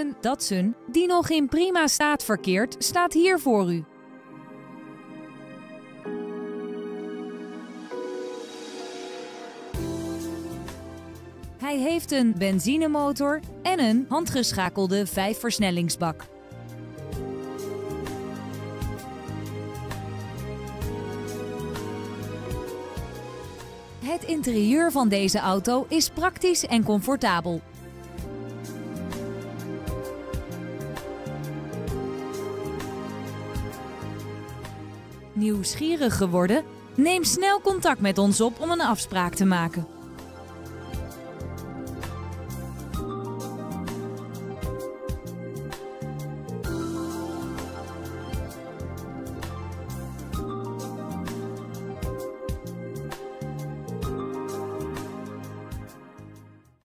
Een Datsun, die nog in prima staat verkeert, staat hier voor u. Hij heeft een benzinemotor en een handgeschakelde vijfversnellingsbak. Het interieur van deze auto is praktisch en comfortabel. Nieuwsgierig geworden? Neem snel contact met ons op om een afspraak te maken.